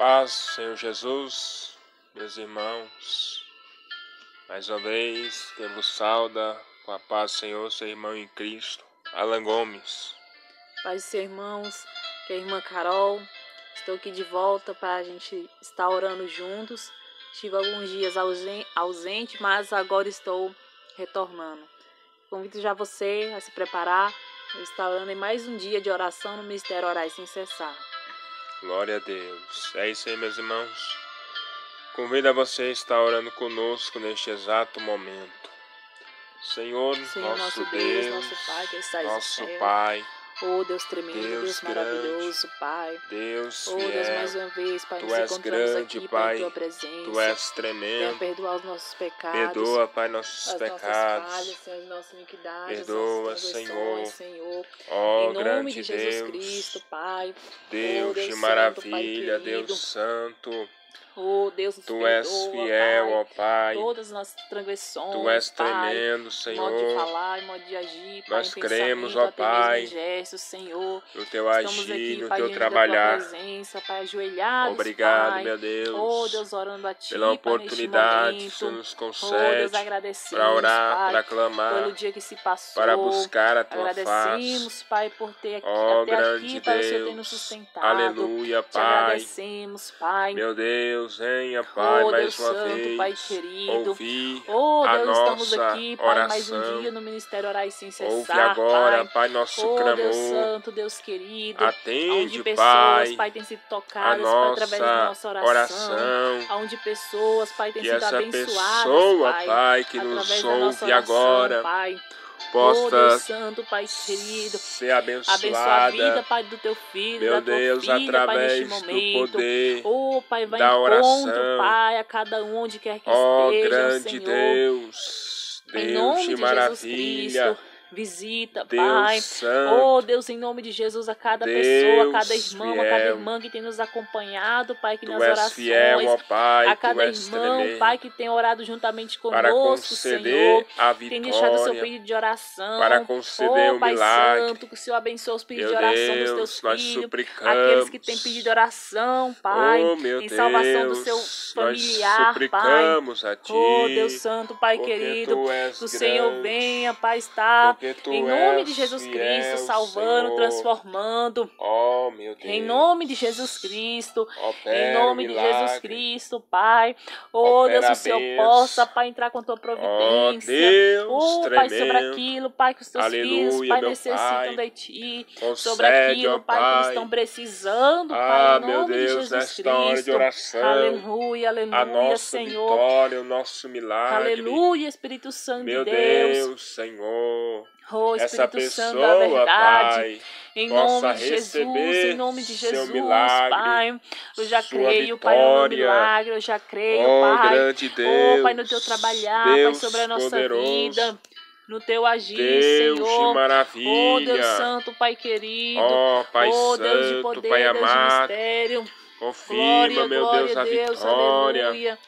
Paz, Senhor Jesus, meus irmãos. Mais uma vez, quem vos sauda com a paz, Senhor, seu irmão em Cristo, Alan Gomes. Paz, seus irmãos, que é a irmã Carol. Estou aqui de volta para a gente estar orando juntos. Estive alguns dias ausente, mas agora estou retornando. Convido já você a se preparar. Estou orando em mais um dia de oração no Ministério Orais Sem Cessar. Glória a Deus. É isso aí, meus irmãos. Convido a você a estar orando conosco neste exato momento. Senhor, Senhor nosso, nosso Deus, Deus, nosso Pai, que estás nosso Pai, Oh Deus tremendo, Deus, Deus maravilhoso, grande, Pai. Deus oh fiel, Deus, mais uma vez, Pai, tu nos és encontramos grande, aqui Pai, Tua presença. Tu és tremendo. Venha perdoar os nossos pecados. Perdoa, Pai, nossos as pecados. Nossas falhas, Senhor, as nossas iniquidades, Perdoa, nossas Senhor. Senhor. Ó em nome grande de Jesus Deus, Cristo, Pai. Deus, oh, Deus de Santo, maravilha, querido. Deus Santo. Oh, Deus nos Tu perdoa, és fiel, Pai, ó Pai. Todas as nossas transgressões, Tu és Pai. tremendo, Modo de Senhor. falar modo de agir, Pai, Nós em cremos, ó Pai, gestos, Senhor. No teu Estamos agir, aqui, no Pai, teu trabalhar. presença, Pai, ajoelhados, Obrigado, Pai. meu Deus. Oh, Deus, orando a Ti, pela oportunidade que tu momento. nos Oh, Deus, concede agradecemos, para orar, Pai, para clamar, pelo dia que se passou. para buscar a tua Agradecemos, face. Pai, por ter aqui, Ó até grande aqui, Pai, o Senhor tem nos Deus, sustentado. aleluia, Te Pai. agradecemos, Pai. Meu Deus, venha, Pai, Oh, mais Deus uma Santo, vez. Pai querido. Ouvir Oh, a Deus, estamos nossa aqui, Pai, mais um oração. dia no Ministério Orais Sem Cessar, Ouve agora, Pai. Pai, nosso Oh, clamor. Deus Santo, Deus querido. Atende, onde pessoas, Pai, Pai, têm sido a tocadas Pai, através da nossa oração. oração. Onde pessoas, Pai, Que sido abençoadas, pessoa, Pai, Pai, que nos ouve oração, agora, Pai. Oh, possa Deus Santo, Pai querido. ser Abençoa a abençoada, vida, Pai, do teu filho, meu da tua Deus, filha, Pai, através neste do momento. poder Oh, Pai, vai da em oração. encontro, Pai, a cada um onde quer que Ó esteja, grande Senhor. Deus, Em Deus nome de de Jesus maravilha, Cristo, visita, Deus Pai. Santo, Oh, Deus, em nome de Jesus, a cada Deus pessoa, a cada irmão, a cada fiel. irmã que tem nos acompanhado, Pai, que Tu nas orações, fiel, Pai, a cada irmão, Pai, que tem orado juntamente conosco, Senhor. a Tem deixado o seu vitória, pedido de oração. para conceder oh, o Pai milagre. Santo, que o Senhor abençoe os pedidos Meu de oração dos Deus, teus filhos. Aqueles que têm pedido de oração, Pai. oh, em salvação do seu Deus, familiar, Pai. a Ti, Oh, Deus Santo, Pai querido. O Senhor venha, Pai, está porque Tu em nome de Jesus Cristo, salvando, Senhor. transformando. Oh, meu Deus. Em nome de Jesus Cristo, Opera em nome de Jesus. Cristo, Pai. Oh, Opera Deus, o Senhor possa, Pai, entrar com tua Oh, providência. Deus Oh, Pai, sobre aquilo, Pai, que os teus Aleluia, filhos, Pai, necessitam Pai. de Ti. Concede, Sobre aquilo, ó Pai, que eles Pai. estão precisando, Ah, Pai, em meu nome de Deus, Jesus nesta hora de Cristo. oração, Aleluia, aleluia, Senhor. vitória, o nosso milagre. Aleluia, Espírito Santo Meu de Deus. Deus, Senhor. Oh, Essa Espírito Santo da pessoa, verdade. Pai, Em nome de Jesus, em nome de Jesus, milagre, Pai. Eu já creio, Pai, no vitória. milagre. Eu já creio, oh, Pai. grande Deus. Oh, Pai, no teu trabalhar, Pai, Deus sobre a nossa poderoso, vida. No teu agir, Deus de Senhor. maravilha. Oh, Deus Santo, Pai querido. Ó Pai oh, Deus de Santo, poder, Pai Deus de amado, mistério. confirma, Glória, meu glória Deus, a a Deus, vitória, aleluia.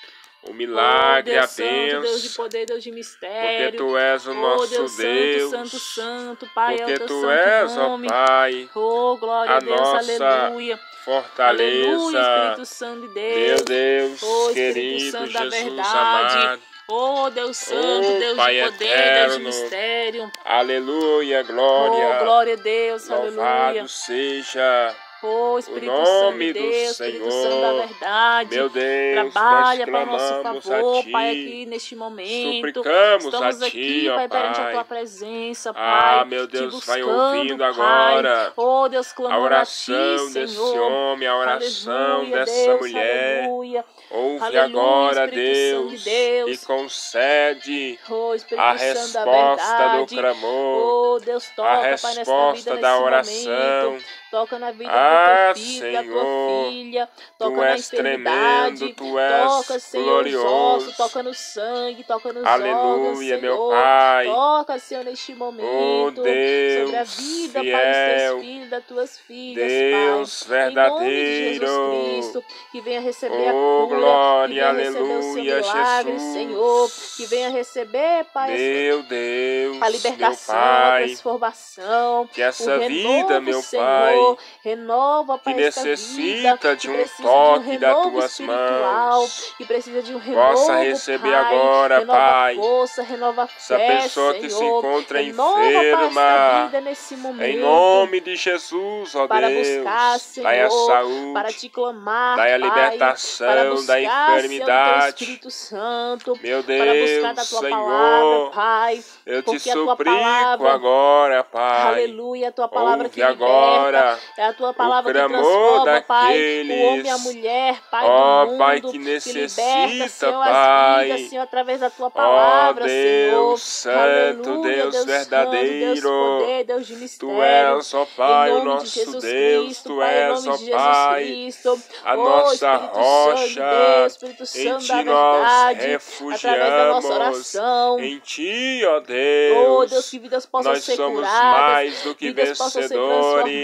O Oh, milagre, Deus a Santo, Deus de bênção, poder, Deus de porque mistério. Tu és o oh, nosso Deus, Deus, Santo, Santo, Santo, Pai, é porque o teu Tu santo és, ó nome. Pai, Oh, glória a a Deus, nossa aleluia. Aleluia, fortaleza, Espírito Santo de meu Deus. Deus, Oh, Espírito querido Santo da Jesus verdade. amado, Oh, Deus Santo, Oh, Deus Pai de poder, Deus de eterno. mistério. aleluia, glória, Oh, glória a Deus, louvado aleluia. seja Oh, Espírito Santo de do Deus, Espírito Senhor. Santo da verdade. Meu Deus, Trabalha, Pai, nosso favor, Pai, aqui neste momento. suplicamos Estamos a aqui, Ti, ó Pai, perante a Pai. Tua presença, Ah, Pai. meu te Deus, vai buscando, ouvindo Pai. agora Oh, Deus, a oração a Ti, desse Senhor. homem, a oração Aleluia, dessa Deus, mulher. Aleluia. Ouve Aleluia, agora, Santo de Deus, Deus. e concede Oh, a da resposta do clamor, Oh, Deus, toca, a Pai, nesta vida, resposta da nesse oração. momento. Toca na vida Ah, do teu filho, da tua Senhor, filha. Tu Toca na enfermidade. tremendo, Tu és Toca, Senhor, os glorioso. ossos. Toca no sangue, toca nos Aleluia, órgãos, meu Senhor. Pai. Toca, Senhor, neste Oh, momento. Deus sobre a vida, Pai, fiel. dos teus filhos, das tuas filhas, Deus Pai. Em nome de verdadeiro. Jesus Cristo, que venha receber Oh, a cura, glória, que venha receber o seu aleluia, milagre, Jesus. Senhor. Que venha receber, Pai, Meu Deus, a meu libertação, a Pai, transformação. que essa o vida, renovo, meu Senhor, Pai, renova renova, Pai, que necessita vida, de um toque um das tuas espiritual, mãos. que precisa de um renovo, Possa receber Pai, agora, renova Pai, força, renova essa fé, pessoa que se Senhor. encontra Pai, esta enferma. momento, Em nome de Jesus, ó para Deus, buscar, dai a Senhor, saúde, para te clamar, dai a Pai, libertação para da buscar, Senhor, enfermidade. Espírito Santo, Meu Deus, Senhor, palavra, Pai, eu te suplico palavra- agora, Pai. Aleluia, a tua palavra que liberta, agora é a tua palavra que transforma, Pai, daqueles, o homem e a mulher, Pai ó, do mundo, Pai, que que necessita, liberta, Senhor, as Pai. vidas, Senhor, através da tua Ó palavra, Deus Senhor. Santo, Aleluia, Deus Deus verdadeiro, poder, Deus de mistério. Tu és, ó Pai, o de nosso Jesus Deus, Cristo, Tu Pai, em és, nome ó de Jesus Pai, Cristo. a Ó, nossa Espírito rocha. Santo de Deus, Em Santo Ti nós refugiamos. oração. Em Ti, ó Oh, Deus, Deus, que vidas possam nós ser somos curadas, mais do que vencedores.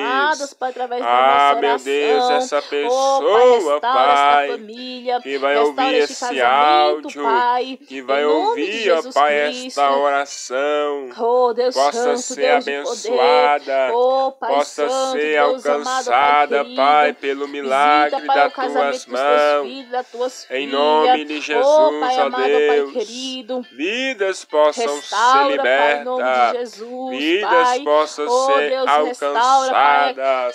Pai, através da Ah, nossa meu oração. Deus, essa Oh, Pai, pessoa, restaura Pai, esta família, que vai ouvir esse áudio, Pai, que vai ouvir, ó Pai, Cristo. esta oração, Oh, Deus possa Santo, ser Deus abençoada, Oh, Pai possa Santo, ser Deus amado, Pai alcançada, querido. Pai, pelo milagre Pai, das tuas mãos. filhos, tuas Em nome de Jesus, oh, Pai ó amado, Pai Deus, querido. vidas possam ser Restaura, Pai, nome de libertas, vidas Pai. possam Oh, ser Deus,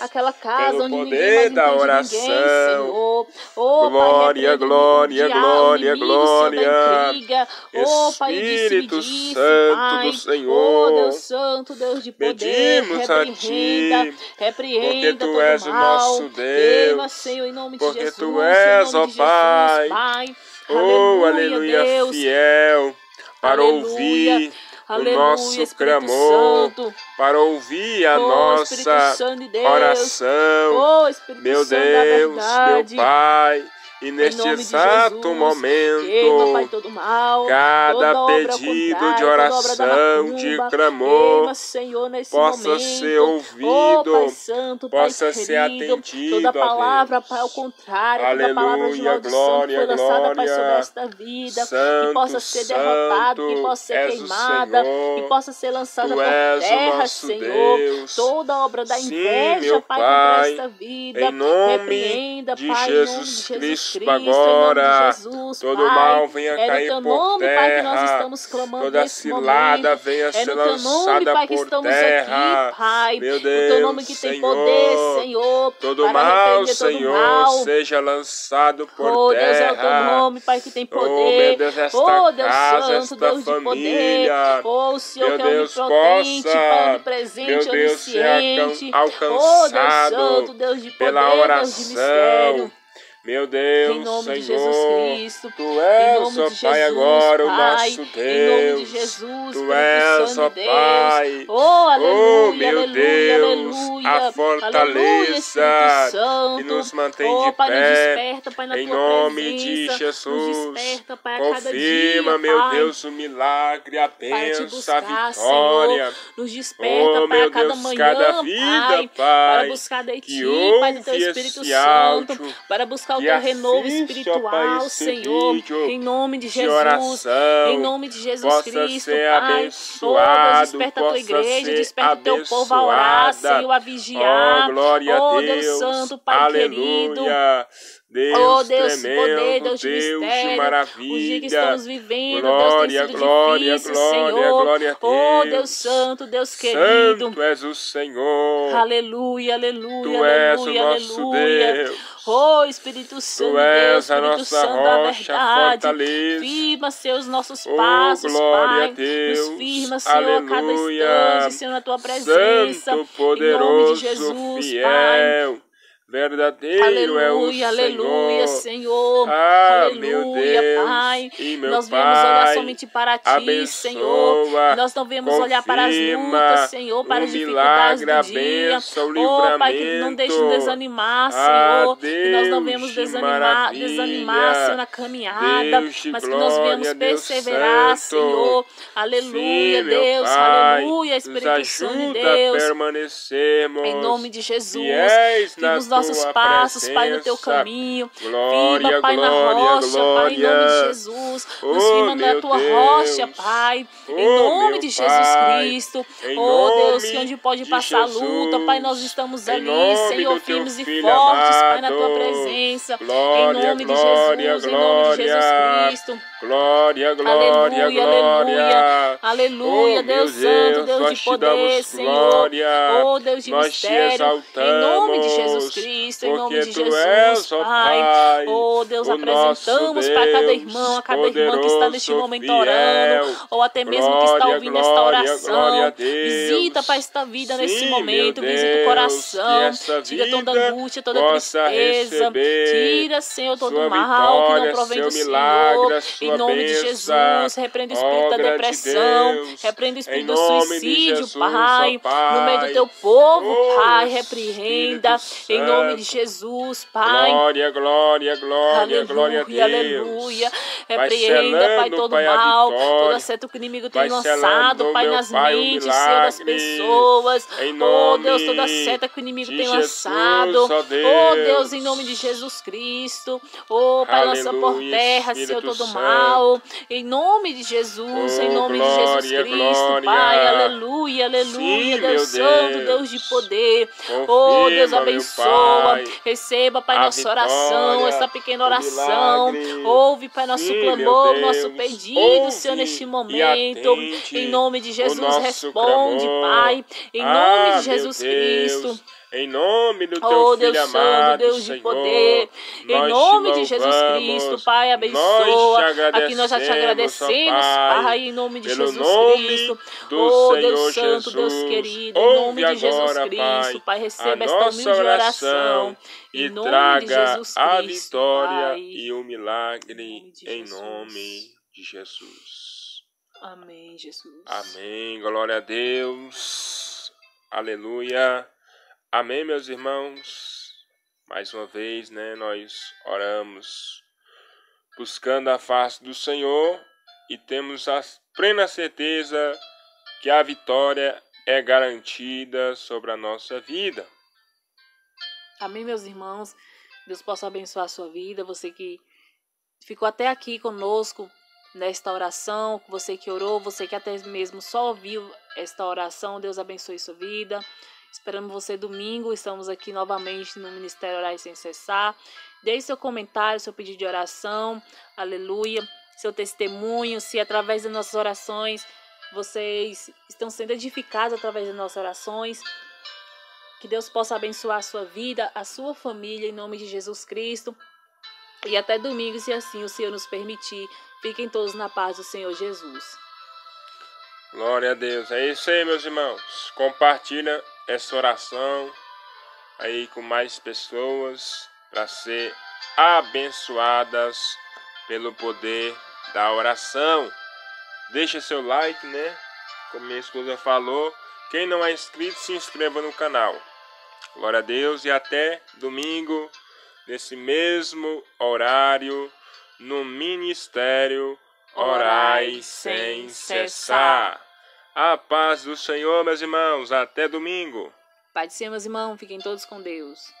aquela casa pelo onde poder da oração. ninguém, Senhor. Oh, Glória, Pai, glória, glória, glória. Oh, Pai, Espírito disse, Santo Pai. do Senhor. Oh, Deus Santo, Deus de poder, Pedimos a Ti, repreenda porque Tu és o nosso Queima, Deus, Senhor, em nome porque de Jesus, Tu és, ó Pai. Pai. Oh, aleluia, Deus. fiel, para Aleluia. ouvir o Aleluia, nosso Espírito clamor, Santo. para ouvir a Oh, nossa de oração. Oh, Meu Santo Deus, meu Pai, e neste de exato Jesus, momento, Queima, Pai, todo mal. cada pedido de oração, de macumba. clamor, Queima, Senhor, possa momento. ser Oh, ouvido, Pai Santo, Pai possa ser atendido, Toda palavra. Pai, ao contrário. Toda palavra de Aleluia, maldição glória, que foi lançada, Pai, glória. sobre esta vida. que Santo, possa ser derrotada, que possa ser queimada, Senhor. que possa ser lançada por terra, Senhor. Deus. Toda obra da Sim, inveja, Pai, contra Pai, esta vida. Em nome Repreenda, de Pai, em nome de Jesus Cristo, Cristo, agora, de Jesus, todo Pai. mal venha é cair por Pai, terra, clamando toda cilada momento. venha É ser no teu nome, lançada Pai, por terra. aqui, Pai. Meu o teu Deus, nome que tem Senhor, poder, Senhor, Todo mal, todo Senhor, mal. seja lançado por Oh, Deus é o teu terra. nome, Pai, que tem Oh, meu poder. Deus, esta Oh, Deus casa, Santo, esta Deus de poder. família. Oh, o Senhor Meu que é Deus, onipotente, possa, Pai, onipresente, meu Deus, ser onisciente. alcan- Oh, Deus alcançado Santo, Deus de poder, pela Deus de oração. mistério. Meu Deus, Em nome Senhor, de Jesus Cristo. Tu és, ó Pai, agora o nosso Em nome Deus. de Jesus, Tu és, ó Deus. Pai. Oh, aleluia, Oh, meu aleluia, Deus, aleluia. a fortaleza Santo. que nos mantém oh, de Pai, pé. desperta, Pai, na Em tua nome presença. de Nos Jesus, desperta, Pai, confirma, dia, meu. Deus, o milagre, a bênção, a vitória. Senhor. Nos desperta, Oh, Pai, a cada Deus, manhã, cada vida, Pai, para buscar de Ti, Pai, do Teu Espírito Santo, áudio, para buscar o que Teu renovo espiritual, Senhor, em nome de Jesus, em nome de Jesus Cristo, Pai. Oh, Deus, desperta a Tua igreja, desperta o Teu povo a orar. Senhor, a vigiar. Oh, glória Oh, a Deus Deus. Santo, Pai querido. Aleluia. Deus Oh, Deus de tremendo, poder, Deus de Deus mistério, de maravilha. os dias que estamos vivendo, glória, Deus tem sido glória, difícil, glória, Senhor. glória a Oh, Deus. Deus Santo, Deus querido. Santo és o Senhor. Aleluia, aleluia, Tu és o aleluia, nosso aleluia. Deus. Oh, Espírito Santo, Tu de Deus, és a Espírito nossa Santo da rocha, verdade. fortaleza. Firma, Senhor, os nossos Oh, passos, Pai. a Deus. Nos firma, Senhor, a cada Aleluia. instante, Senhor, na tua presença. Santo, em poderoso, nome de Jesus, fiel. Pai. Verdadeiro Aleluia, é o aleluia, Senhor. Senhor. Ah, aleluia, meu Deus. Pai. Nós viemos olhar somente para ti, abençoa, Senhor. Nós não viemos olhar para as lutas, Senhor, para as dificuldades milagre, do dia. Oh, Pai, que não deixe desanimar, Ah, Senhor. que nós não Deus viemos de desanimar, desanimar, Senhor, na caminhada, Deus mas que nós viemos Deus perseverar, Santo. Senhor. Aleluia, Sim, Deus, Pai, aleluia, Espírito Santo de Deus. Em nome de Jesus, na nos nossos passos, presença. Pai, no teu caminho. Glória, Firma, Pai, glória, na rocha, glória. Pai, em nome de Jesus. Nos Oh, firma na tua Deus. rocha, Pai, Oh, em nome meu de Jesus Pai. Cristo. Em Oh, Deus, nome que onde pode de passar Jesus. luta, Pai, nós estamos ali, nome Senhor, firmes e fortes, Pai, na tua presença. Glória, em nome glória, de Jesus, em nome de Jesus. Cristo. Glória, glória, Aleluia, glória. Aleluia, Oh, Deus Santo, Deus de poder, Senhor. glória. Oh, Deus de Nós mistério. Em nome de Jesus exaltamos, Cristo, em nome de Jesus, Pai. Oh, Deus, apresentamos para cada irmão, a cada irmã que está neste momento orando, ou até mesmo que está ouvindo esta oração. Visita, Pai, esta vida nesse momento, visita o coração, tira toda angústia, toda tristeza, tira, Senhor, todo mal que não provém do Senhor. Em nome de. Jesus, repreenda o espírito da depressão, repreenda o espírito do suicídio, Pai, no meio do teu povo, Oh, Pai, Espírito repreenda, em nome de Santo. Jesus, Pai. Glória, glória, glória, glória a Aleluia, Deus. aleluia. Vai Repreenda, Pai, selando, todo Pai, mal, toda seta que o inimigo tem lançado, Pai, nas Pai, mentes, Senhor, das pessoas. Em Oh, nome Deus, toda seta que o inimigo de tem Jesus, lançado. Oh, Deus. Deus, em nome de Jesus Cristo. Oh, Pai, lança por Aleluia, terra, Senhor, Espírito todo Santo. mal. Em nome de Jesus, em Oh, nome de Jesus glória, Cristo, glória. Pai. Aleluia, aleluia. Sim, Deus Santo, Deus. Deus de poder. Oh, Confirma, Deus meu abençoa. Receba, Pai, nossa oração, vitória, essa pequena oração. milagre. Ouve, Pai, nosso Sim, clamor, nosso pedido, Ouve Senhor, neste momento. Em nome de Jesus, responde, clamor. Pai. Em Ah, nome de meu Jesus Cristo. Em nome do teu Oh, filho Deus Santo, amado, Deus de Senhor, poder, em nome de Jesus Cristo, Pai, abençoa. Aqui nós já te agradecemos, Pai, em nome de Jesus nome Cristo. Oh, Senhor Deus Santo, Deus Jesus. querido, em nome de Jesus Cristo, Pai, receba esta humilde oração. e de traga Jesus a Cristo, vitória Pai. e o milagre Em de nome de Jesus. Amém, Jesus. Amém. Glória a Deus. Aleluia. Amém, meus irmãos. Mais uma vez, né, nós oramos buscando a face do Senhor e temos a plena certeza que a vitória é garantida sobre a nossa vida. Amém, meus irmãos. Deus possa abençoar a sua vida. Você que ficou até aqui conosco nesta oração, você que orou, você que até mesmo só ouviu esta oração, Deus abençoe sua vida. Esperamos você domingo. Estamos aqui novamente no Ministério Orar Sem Cessar. Deixe seu comentário, seu pedido de oração. Aleluia. Seu testemunho, se através das nossas orações vocês estão sendo edificados através das nossas orações. Que Deus possa abençoar a sua vida, a sua família, em nome de Jesus Cristo. E até domingo, se assim o Senhor nos permitir. Fiquem todos na paz do Senhor Jesus. Glória a Deus. É isso aí, meus irmãos. Compartilha essa oração aí com mais pessoas para ser abençoadas pelo poder da oração. Deixa seu like, né? Como minha esposa falou. Quem não é inscrito, se inscreva no canal. Glória a Deus e até domingo, nesse mesmo horário, no Ministério Orai Sem Cessar. A paz do Senhor, meus irmãos. Até domingo. Pai de Senhor, meus irmãos, fiquem todos com Deus.